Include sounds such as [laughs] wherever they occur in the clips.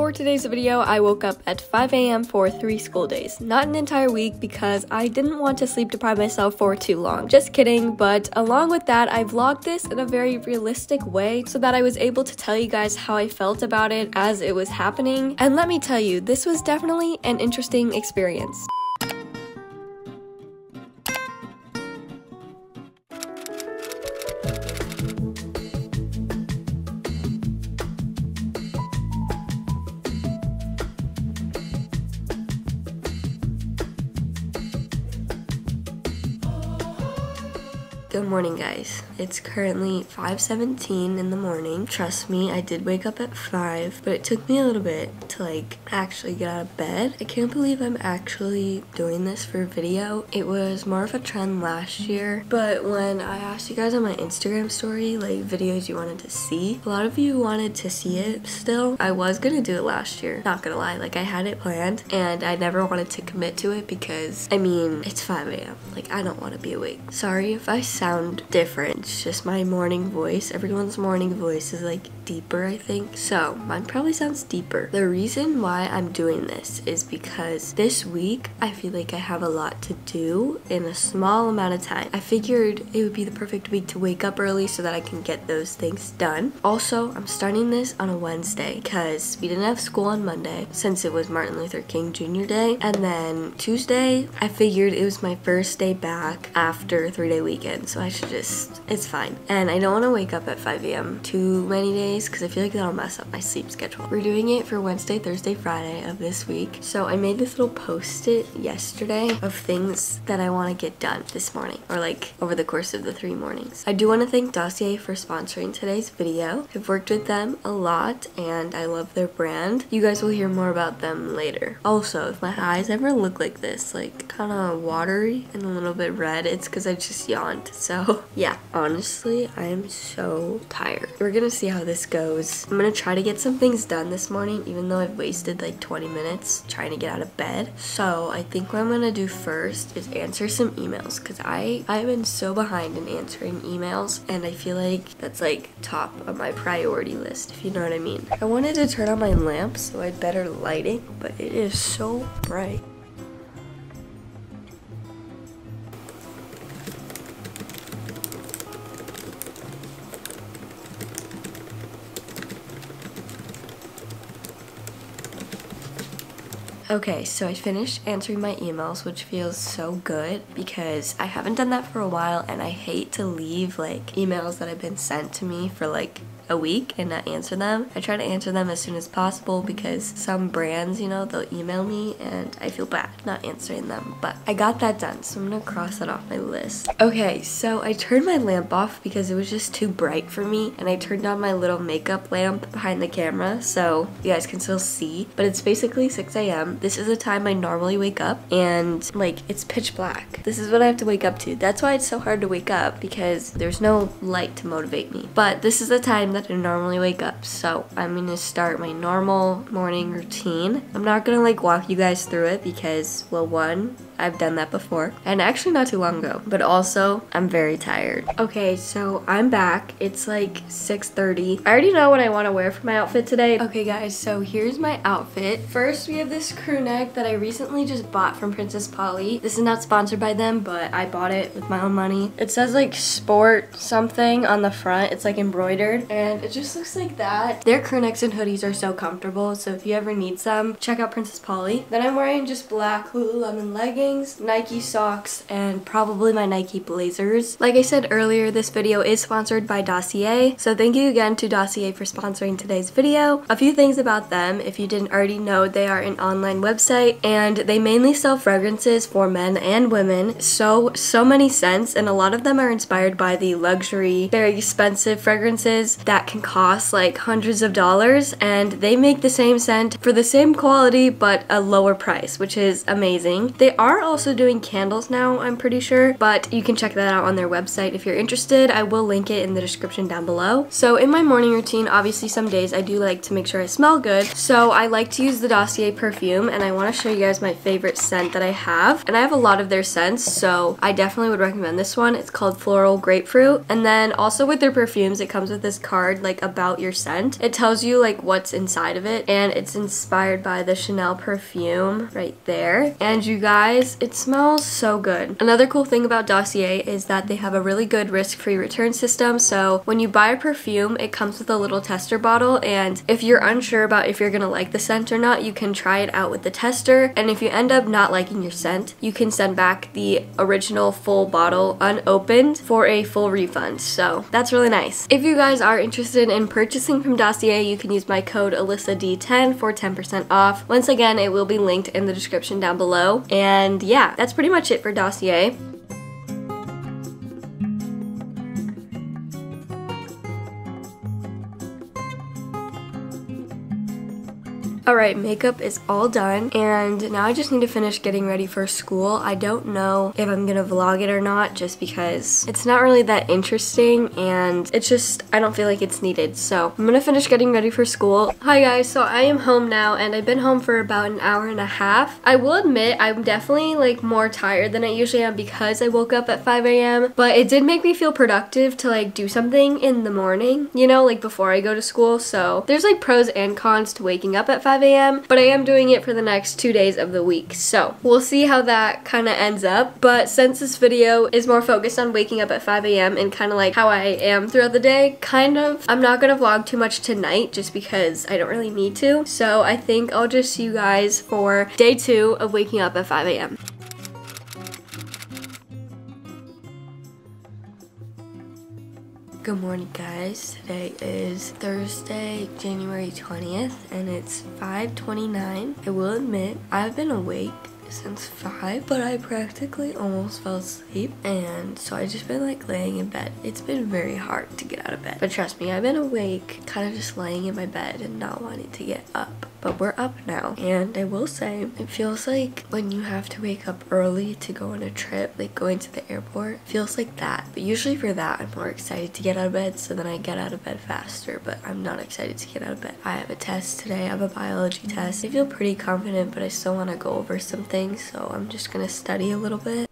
for today's video, I woke up at 5 a.m. for three school days. Not an entire week because I didn't want to sleep deprive myself for too long. Just kidding, but along with that, I vlogged this in a very realistic way so that I was able to tell you guys how I felt about it as it was happening. And let me tell you, this was definitely an interesting experience. Good morning, guys. It's currently 5:17 in the morning. Trust me, I did wake up at 5, but it took me a little bit to like actually get out of bed. I can't believe I'm actually doing this for video. It was more of a trend last year, but when I asked you guys on my Instagram story like videos you wanted to see, a lot of you wanted to see it still. I was gonna do it last year, not gonna lie. Like I had it planned and I never wanted to commit to it because I mean, it's 5 a.m. Like I don't want to be awake. Sorry if I sound different. It's just my morning voice. Everyone's morning voice is like deeper, I think. So mine probably sounds deeper. The reason why I'm doing this is because this week I feel like I have a lot to do in a small amount of time. I figured it would be the perfect week to wake up early so that I can get those things done. Also, I'm starting this on a Wednesday because we didn't have school on Monday since it was Martin Luther King Jr. Day. And then Tuesday, I figured it was my first day back after three day weekend so I should just, it's fine. And I don't want to wake up at 5 a.m. too many days because I feel like that'll mess up my sleep schedule. We're doing it for Wednesday, Thursday, Friday of this week. So I made this little post-it yesterday of things that I want to get done this morning or like over the course of the three mornings. I do want to thank Dossier for sponsoring today's video. I've worked with them a lot and I love their brand. You guys will hear more about them later. Also, if my eyes ever look like this, like kind of watery and a little bit red, it's because I just yawned. So [laughs] yeah, honestly, I am so tired. We're gonna see how this goes. I'm gonna try to get some things done this morning, even though I've wasted like 20 minutes trying to get out of bed. So I think what I'm gonna do first is answer some emails because I, I've been so behind in answering emails and I feel like that's like top of my priority list, if you know what I mean. I wanted to turn on my lamp so I had better lighting, but it is so bright. Okay, so I finished answering my emails, which feels so good because I haven't done that for a while and I hate to leave like emails that have been sent to me for like a week and not answer them. I try to answer them as soon as possible because some brands, you know, they'll email me and I feel bad not answering them. But I got that done, so I'm gonna cross that off my list. Okay, so I turned my lamp off because it was just too bright for me and I turned on my little makeup lamp behind the camera so you guys can still see. But it's basically 6 a.m. This is the time I normally wake up and like it's pitch black. This is what I have to wake up to. That's why it's so hard to wake up because there's no light to motivate me. But this is the time that that I normally wake up. So I'm gonna start my normal morning routine. I'm not gonna like walk you guys through it because, well, one, I've done that before and actually not too long ago, but also I'm very tired. Okay, so I'm back. It's like 6.30. I already know what I want to wear for my outfit today. Okay guys, so here's my outfit. First, we have this crew neck that I recently just bought from Princess Polly. This is not sponsored by them, but I bought it with my own money. It says like sport something on the front. It's like embroidered and it just looks like that. Their crew necks and hoodies are so comfortable, so if you ever need some, check out Princess Polly. Then I'm wearing just black Lululemon leggings Nike socks, and probably my Nike blazers. Like I said earlier, this video is sponsored by Dossier, so thank you again to Dossier for sponsoring today's video. A few things about them, if you didn't already know, they are an online website, and they mainly sell fragrances for men and women, so, so many scents, and a lot of them are inspired by the luxury, very expensive fragrances that can cost like hundreds of dollars, and they make the same scent for the same quality but a lower price, which is amazing. They are are also doing candles now, I'm pretty sure, but you can check that out on their website if you're interested. I will link it in the description down below. So in my morning routine, obviously some days I do like to make sure I smell good. So I like to use the Dossier perfume and I want to show you guys my favorite scent that I have. And I have a lot of their scents, so I definitely would recommend this one. It's called Floral Grapefruit. And then also with their perfumes, it comes with this card like about your scent. It tells you like what's inside of it and it's inspired by the Chanel perfume right there. And you guys, it smells so good. Another cool thing about Dossier is that they have a really good risk-free return system. So when you buy a perfume, it comes with a little tester bottle and if you're unsure about if you're gonna like the scent or not, you can try it out with the tester. And if you end up not liking your scent, you can send back the original full bottle unopened for a full refund. So that's really nice. If you guys are interested in purchasing from Dossier, you can use my code AlyssaD10 for 10% off. Once again, it will be linked in the description down below. And yeah, that's pretty much it for Dossier. Alright, makeup is all done and now I just need to finish getting ready for school. I don't know if I'm gonna vlog it or not just because it's not really that interesting and it's just, I don't feel like it's needed. So I'm gonna finish getting ready for school. Hi guys, so I am home now and I've been home for about an hour and a half. I will admit I'm definitely like more tired than I usually am because I woke up at 5 a.m. But it did make me feel productive to like do something in the morning, you know, like before I go to school. So there's like pros and cons to waking up at 5 5 a.m. But I am doing it for the next two days of the week. So we'll see how that kind of ends up. But since this video is more focused on waking up at 5 a.m. and kind of like how I am throughout the day, kind of, I'm not going to vlog too much tonight just because I don't really need to. So I think I'll just see you guys for day two of waking up at 5 a.m. Good morning guys. Today is Thursday, January 20th and it's 5.29. I will admit, I've been awake since 5 but I practically almost fell asleep and so I just been like laying in bed. It's been very hard to get out of bed but trust me I've been awake kind of just laying in my bed and not wanting to get up but we're up now. And I will say it feels like when you have to wake up early to go on a trip like going to the airport feels like that. But usually for that I'm more excited to get out of bed so then I get out of bed faster. But I'm not excited to get out of bed. I have a test today. I have a biology test. I feel pretty confident but I still want to go over some things so I'm just gonna study a little bit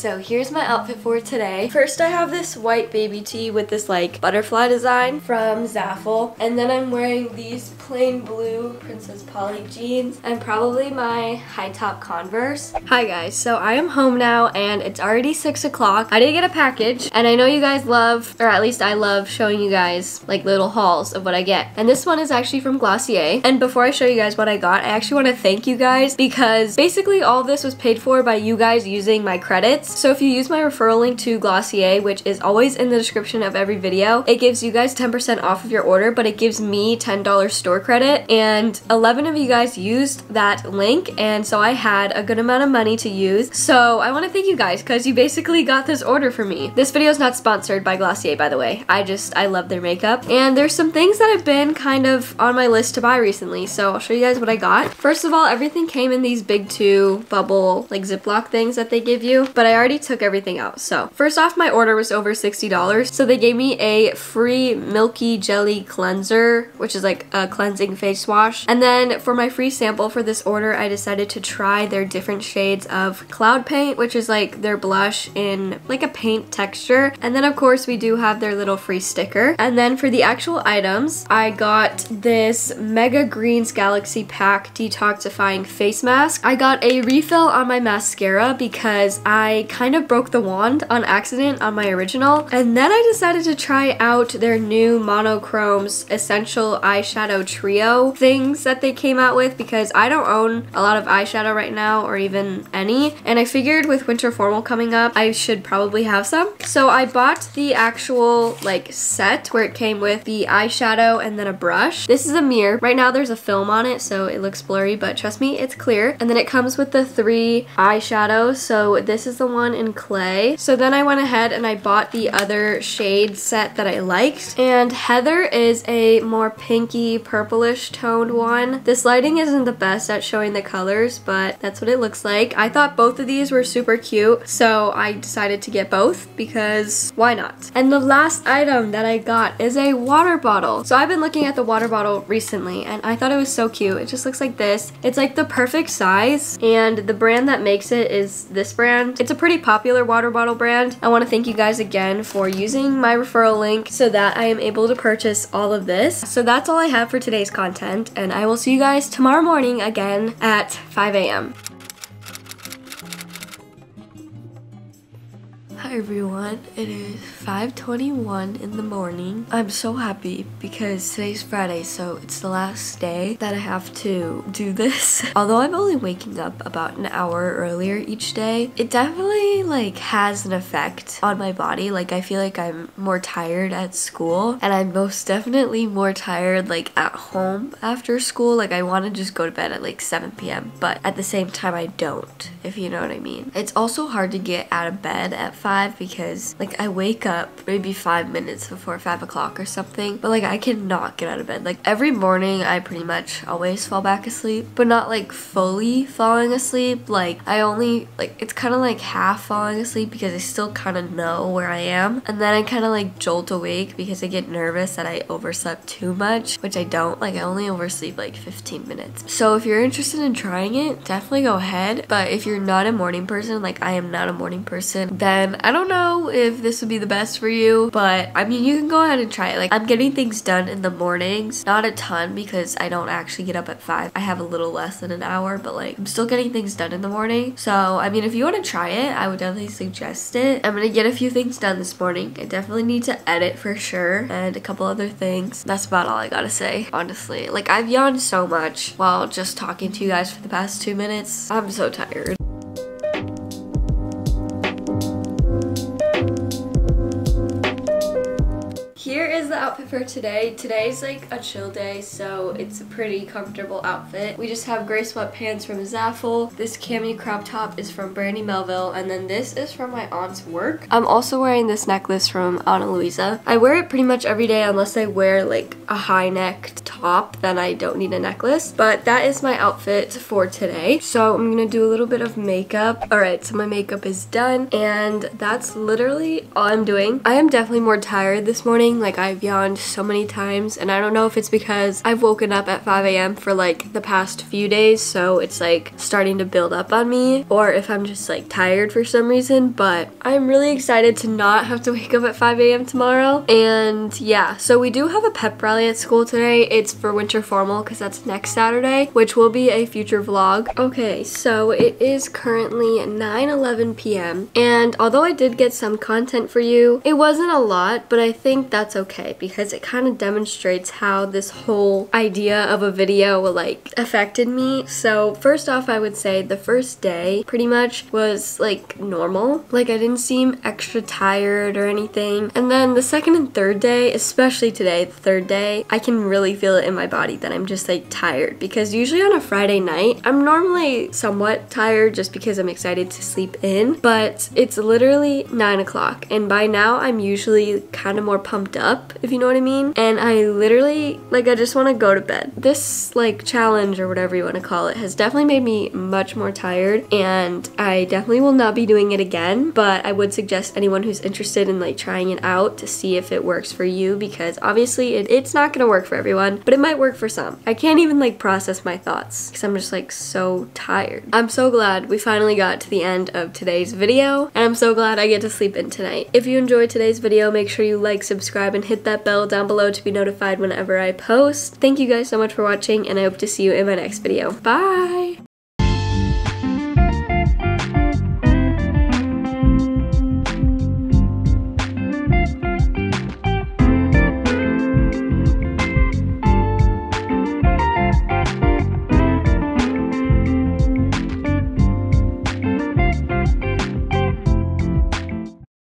so here's my outfit for today. First I have this white baby tee with this like butterfly design from Zaful. And then I'm wearing these plain blue Princess Polly jeans and probably my high top Converse. Hi guys, so I am home now and it's already 6 o'clock. I did get a package and I know you guys love, or at least I love showing you guys like little hauls of what I get. And this one is actually from Glossier. And before I show you guys what I got, I actually want to thank you guys because basically all this was paid for by you guys using my credits. So if you use my referral link to Glossier, which is always in the description of every video, it gives you guys 10% off of your order, but it gives me $10 store credit. And 11 of you guys used that link, and so I had a good amount of money to use. So I want to thank you guys because you basically got this order for me. This video is not sponsored by Glossier, by the way. I just, I love their makeup. And there's some things that have been kind of on my list to buy recently, so I'll show you guys what I got. First of all, everything came in these big two bubble, like Ziploc things that they give you, but I already took everything out. So first off, my order was over $60. So they gave me a free milky jelly cleanser, which is like a cleansing face wash. And then for my free sample for this order, I decided to try their different shades of Cloud Paint, which is like their blush in like a paint texture. And then of course we do have their little free sticker. And then for the actual items, I got this Mega Greens Galaxy Pack Detoxifying Face Mask. I got a refill on my mascara because I kind of broke the wand on accident on my original. And then I decided to try out their new Monochromes Essential Eyeshadow trio things that they came out with because I don't own a lot of eyeshadow right now or even any. And I figured with winter formal coming up, I should probably have some. So I bought the actual like set where it came with the eyeshadow and then a brush. This is a mirror. Right now there's a film on it so it looks blurry but trust me it's clear. And then it comes with the three eyeshadows. So this is the one in clay. So then I went ahead and I bought the other shade set that I liked. And Heather is a more pinky purplish toned one. This lighting isn't the best at showing the colors but that's what it looks like. I thought both of these were super cute so I decided to get both because why not? And the last item that I got is a water bottle. So I've been looking at the water bottle recently and I thought it was so cute. It just looks like this. It's like the perfect size and the brand that makes it is this brand. It's a pretty popular water bottle brand. I want to thank you guys again for using my referral link so that I am able to purchase all of this. So that's all I have for today's content and I will see you guys tomorrow morning again at 5 a.m. Hi everyone, it is 5.21 in the morning. I'm so happy because today's Friday, so it's the last day that I have to do this. [laughs] Although I'm only waking up about an hour earlier each day, it definitely like has an effect on my body. Like I feel like I'm more tired at school and I'm most definitely more tired like at home after school. Like I want to just go to bed at like 7 p.m. but at the same time I don't, if you know what I mean. It's also hard to get out of bed at 5 5 because like I wake up maybe 5 minutes before 5 o'clock or something but like I cannot get out of bed. Like every morning I pretty much always fall back asleep but not like fully falling asleep. Like I only like it's kind of like half falling asleep because I still kind of know where I am and then I kind of like jolt awake because I get nervous that I overslept too much which I don't. Like I only oversleep like 15 minutes. So if you're interested in trying it definitely go ahead but if you're not a morning person like I am not a morning person then I don't know if this would be the best for you, but I mean, you can go ahead and try it. Like, I'm getting things done in the mornings, not a ton because I don't actually get up at 5. I have a little less than an hour, but like, I'm still getting things done in the morning. So, I mean, if you want to try it, I would definitely suggest it. I'm gonna get a few things done this morning. I definitely need to edit for sure and a couple other things. That's about all I gotta say, honestly. Like, I've yawned so much while just talking to you guys for the past two minutes. I'm so tired. For today. Today's like a chill day, so it's a pretty comfortable outfit. We just have gray sweatpants from Zaful. This cami crop top is from Brandy Melville, and then this is from my aunt's work. I'm also wearing this necklace from Ana Luisa. I wear it pretty much every day unless I wear like a high necked top, then I don't need a necklace. But that is my outfit for today. So I'm gonna do a little bit of makeup. All right, so my makeup is done, and that's literally all I'm doing. I am definitely more tired this morning. Like I've yawned so many times and I don't know if it's because I've woken up at 5 a.m. for like the past few days so it's like starting to build up on me or if I'm just like tired for some reason but I'm really excited to not have to [laughs] wake up at 5 a.m. tomorrow and yeah so we do have a pep rally at school today. It's for winter formal because that's next Saturday which will be a future vlog. Okay so it is currently 9 11 p.m. and although I did get some content for you it wasn't a lot but I think that's okay because it kind of demonstrates how this whole idea of a video like affected me. So first off, I would say the first day pretty much was like normal. Like I didn't seem extra tired or anything. And then the second and third day, especially today, the third day, I can really feel it in my body that I'm just like tired because usually on a Friday night, I'm normally somewhat tired just because I'm excited to sleep in, but it's literally nine o'clock and by now I'm usually kind of more pumped up, if you know what I mean. And I literally, like, I just want to go to bed. This, like, challenge or whatever you want to call it has definitely made me much more tired. And I definitely will not be doing it again. But I would suggest anyone who's interested in, like, trying it out to see if it works for you because obviously it, it's not going to work for everyone, but it might work for some. I can't even, like, process my thoughts because I'm just, like, so tired. I'm so glad we finally got to the end of today's video. And I'm so glad I get to sleep in tonight. If you enjoyed today's video, make sure you like, subscribe, and hit that bell down below to be notified whenever I post. Thank you guys so much for watching and I hope to see you in my next video. Bye!